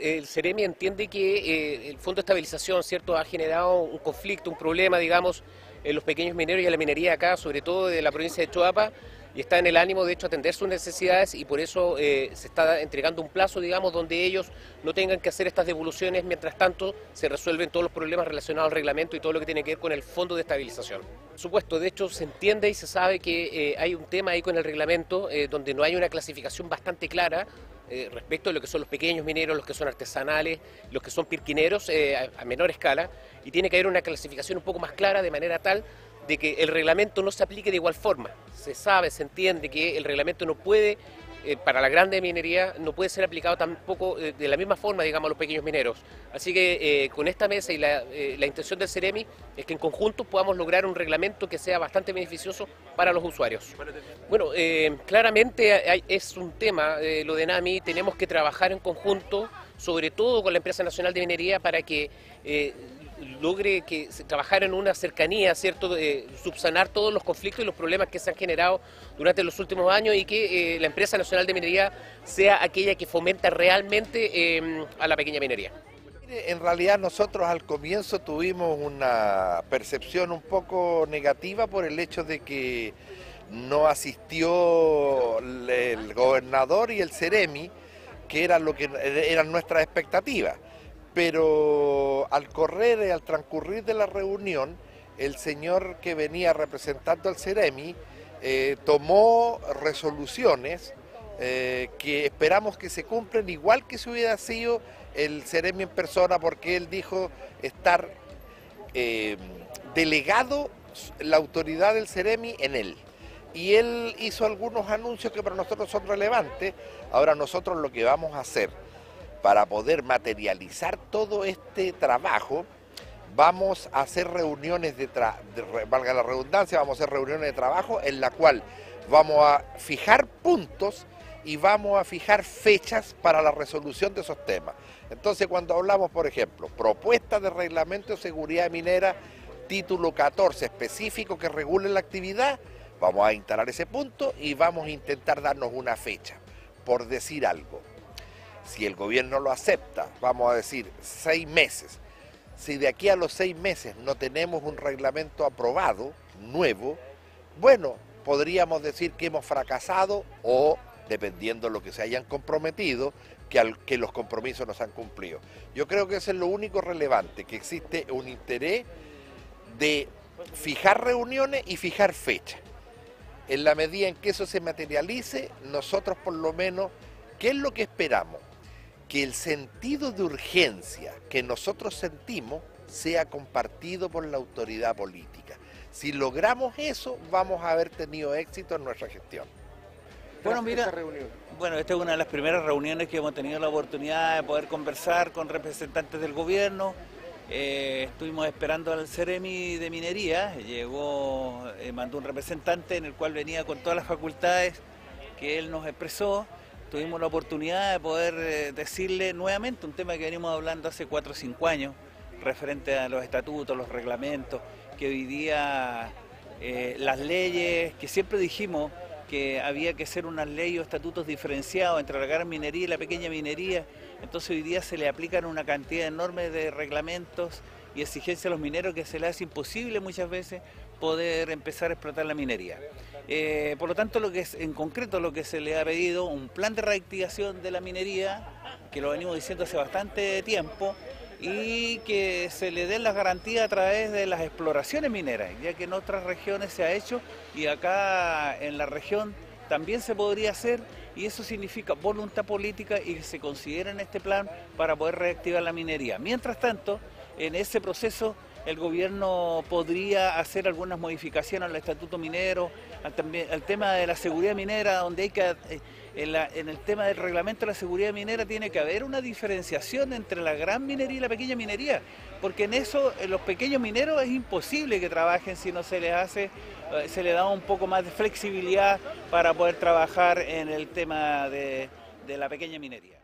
el Ceremi entiende que eh, el Fondo de Estabilización, ¿cierto?, ha generado un conflicto, un problema, digamos, en los pequeños mineros y en la minería acá, sobre todo de la provincia de Choapa, y está en el ánimo de hecho atender sus necesidades y por eso eh, se está entregando un plazo, digamos, donde ellos no tengan que hacer estas devoluciones, mientras tanto se resuelven todos los problemas relacionados al reglamento y todo lo que tiene que ver con el fondo de estabilización. Por supuesto, de hecho se entiende y se sabe que eh, hay un tema ahí con el reglamento donde no hay una clasificación bastante clara respecto a lo que son los pequeños mineros, los que son artesanales, los que son pirquineros a menor escala, y tiene que haber una clasificación un poco más clara de manera tal de que el reglamento no se aplique de igual forma. Se sabe, se entiende que el reglamento no puede, eh, para la grande minería, no puede ser aplicado tampoco eh, de la misma forma, digamos, a los pequeños mineros. Así que eh, con esta mesa y la, intención del CEREMI es que en conjunto podamos lograr un reglamento que sea bastante beneficioso para los usuarios. Bueno, claramente es un tema, lo de NAMI, tenemos que trabajar en conjunto, sobre todo con la Empresa Nacional de Minería, para que logre que trabajar en una cercanía, ¿cierto? de subsanar todos los conflictos y los problemas que se han generado durante los últimos años y que eh, la empresa nacional de minería sea aquella que fomenta realmente em, a la pequeña minería. En realidad nosotros al comienzo tuvimos una percepción un poco negativa por el hecho de que no asistió el gobernador y el Ceremi, que era lo que eran nuestras expectativas pero al correr y al transcurrir de la reunión, el señor que venía representando al CEREMI eh, tomó resoluciones eh, que esperamos que se cumplan igual que si hubiera sido el CEREMI en persona, porque él dijo estar eh, delegado la autoridad del CEREMI en él. Y él hizo algunos anuncios que para nosotros son relevantes. Ahora nosotros lo que vamos a hacer para poder materializar todo este trabajo, vamos a hacer reuniones de, valga la redundancia, vamos a hacer reuniones de trabajo en la cual vamos a fijar puntos y vamos a fijar fechas para la resolución de esos temas. Entonces, cuando hablamos, por ejemplo, propuesta de reglamento de seguridad minera, título 14 específico que regule la actividad, vamos a instalar ese punto y vamos a intentar darnos una fecha, por decir algo si el gobierno lo acepta, vamos a decir seis meses, si de aquí a los seis meses no tenemos un reglamento aprobado, nuevo, bueno, podríamos decir que hemos fracasado o, dependiendo de lo que se hayan comprometido, que, que los compromisos nos han cumplido. Yo creo que eso es lo único relevante, que existe un interés de fijar reuniones y fijar fechas. En la medida en que eso se materialice, nosotros por lo menos, ¿qué es lo que esperamos? Que el sentido de urgencia que nosotros sentimos sea compartido por la autoridad política. Si logramos eso, vamos a haber tenido éxito en nuestra gestión. Bueno, mira, bueno, esta es una de las primeras reuniones que hemos tenido la oportunidad de poder conversar con representantes del gobierno. Eh, estuvimos esperando al Ceremi de Minería, llegó, eh, mandó un representante en el cual venía con todas las facultades que él nos expresó tuvimos la oportunidad de poder eh, decirle nuevamente un tema que venimos hablando hace cuatro o cinco años, referente a los estatutos, los reglamentos, que hoy día eh, las leyes, que siempre dijimos que había que hacer unas leyes o estatutos diferenciados entre la gran minería y la pequeña minería, entonces hoy día se le aplican una cantidad enorme de reglamentos y exigencias a los mineros que se les hace imposible muchas veces poder empezar a explotar la minería. Eh, por lo tanto, lo que es en concreto lo que se le ha pedido, un plan de reactivación de la minería, que lo venimos diciendo hace bastante tiempo, y que se le den las garantías a través de las exploraciones mineras, ya que en otras regiones se ha hecho y acá en la región también se podría hacer y eso significa voluntad política y que se considere en este plan para poder reactivar la minería. Mientras tanto, en ese proceso el gobierno podría hacer algunas modificaciones al estatuto minero, al, tema de la seguridad minera, donde hay que, eh, en, el tema del reglamento de la seguridad minera tiene que haber una diferenciación entre la gran minería y la pequeña minería, porque en eso los pequeños mineros es imposible que trabajen si no se les hace, eh, se les da un poco más de flexibilidad para poder trabajar en el tema de la pequeña minería.